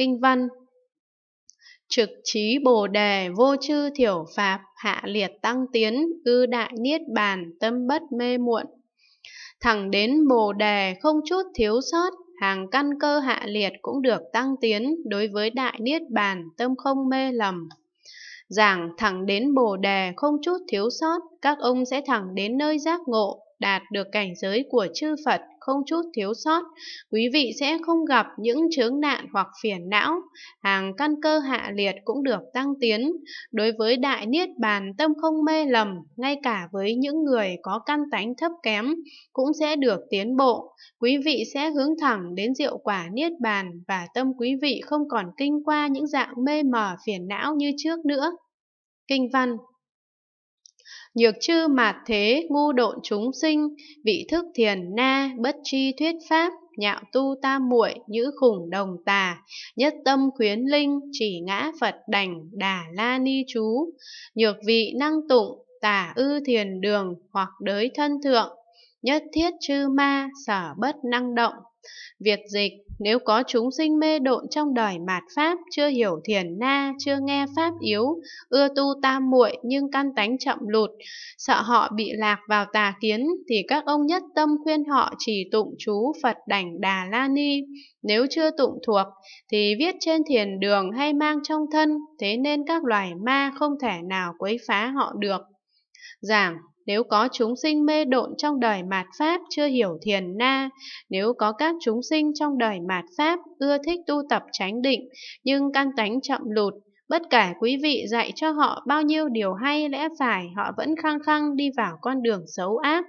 Kinh văn. Trực trí bồ đề vô chư thiểu pháp hạ liệt tăng tiến ư đại niết bàn tâm bất mê muộn. Thẳng đến bồ đề không chút thiếu sót, hàng căn cơ hạ liệt cũng được tăng tiến đối với đại niết bàn tâm không mê lầm. Giảng thẳng đến bồ đề không chút thiếu sót, các ông sẽ thẳng đến nơi giác ngộ đạt được cảnh giới của chư Phật không chút thiếu sót, quý vị sẽ không gặp những chướng nạn hoặc phiền não, hàng căn cơ hạ liệt cũng được tăng tiến. Đối với đại niết bàn tâm không mê lầm, ngay cả với những người có căn tánh thấp kém cũng sẽ được tiến bộ. Quý vị sẽ hướng thẳng đến diệu quả niết bàn và tâm quý vị không còn kinh qua những dạng mê mờ phiền não như trước nữa. Kinh văn Nhược chư mạt thế ngu độn chúng sinh, vị thức thiền na, bất tri thuyết pháp, nhạo tu tam muội nhữ khủng đồng tà, nhất tâm khuyến linh, chỉ ngã Phật đành, đà la ni chú, nhược vị năng tụng, tả ư thiền đường, hoặc đới thân thượng, nhất thiết chư ma, sở bất năng động. Việt dịch nếu có chúng sinh mê độn trong đời mạt Pháp, chưa hiểu thiền na, chưa nghe Pháp yếu, ưa tu tam muội nhưng căn tánh chậm lụt, sợ họ bị lạc vào tà kiến, thì các ông nhất tâm khuyên họ chỉ tụng chú Phật đảnh Đà La Ni. Nếu chưa tụng thuộc, thì viết trên thiền đường hay mang trong thân, thế nên các loài ma không thể nào quấy phá họ được. Giảng nếu có chúng sinh mê độn trong đời mạt Pháp chưa hiểu thiền na, nếu có các chúng sinh trong đời mạt Pháp ưa thích tu tập tránh định, nhưng căn tánh chậm lụt, bất kể quý vị dạy cho họ bao nhiêu điều hay lẽ phải, họ vẫn khăng khăng đi vào con đường xấu ác.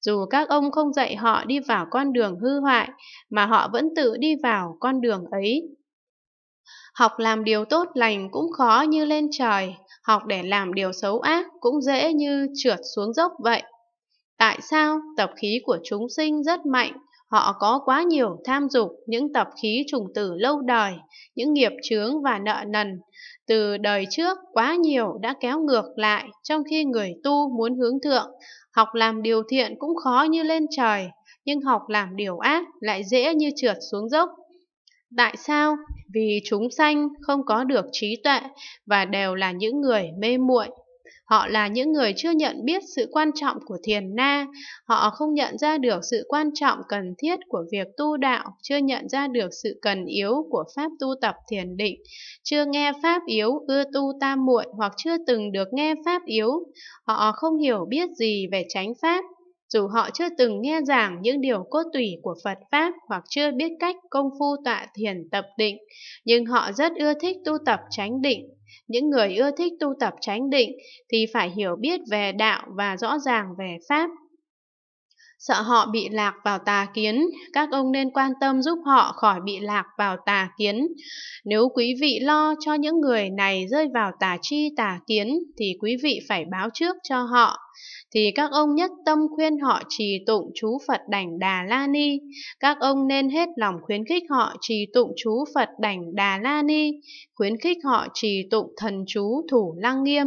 Dù các ông không dạy họ đi vào con đường hư hoại, mà họ vẫn tự đi vào con đường ấy. Học làm điều tốt lành cũng khó như lên trời, học để làm điều xấu ác cũng dễ như trượt xuống dốc vậy. Tại sao tập khí của chúng sinh rất mạnh, họ có quá nhiều tham dục, những tập khí trùng tử lâu đời, những nghiệp chướng và nợ nần. Từ đời trước quá nhiều đã kéo ngược lại, trong khi người tu muốn hướng thượng, học làm điều thiện cũng khó như lên trời, nhưng học làm điều ác lại dễ như trượt xuống dốc. Tại sao? Vì chúng sanh không có được trí tuệ và đều là những người mê muội. Họ là những người chưa nhận biết sự quan trọng của thiền na, họ không nhận ra được sự quan trọng cần thiết của việc tu đạo, chưa nhận ra được sự cần yếu của pháp tu tập thiền định, chưa nghe pháp yếu ưa tu tam muội hoặc chưa từng được nghe pháp yếu. Họ không hiểu biết gì về chánh pháp, dù họ chưa từng nghe giảng những điều cốt tủy của Phật Pháp hoặc chưa biết cách công phu tọa thiền tập định, nhưng họ rất ưa thích tu tập chánh định. Những người ưa thích tu tập chánh định thì phải hiểu biết về đạo và rõ ràng về Pháp. Sợ họ bị lạc vào tà kiến, các ông nên quan tâm giúp họ khỏi bị lạc vào tà kiến. Nếu quý vị lo cho những người này rơi vào tà chi tà kiến thì quý vị phải báo trước cho họ thì các ông nhất tâm khuyên họ trì tụng chú Phật đảnh Đà La Ni. Các ông nên hết lòng khuyến khích họ trì tụng chú Phật đảnh Đà La Ni, khuyến khích họ trì tụng thần chú Thủ Lăng Nghiêm.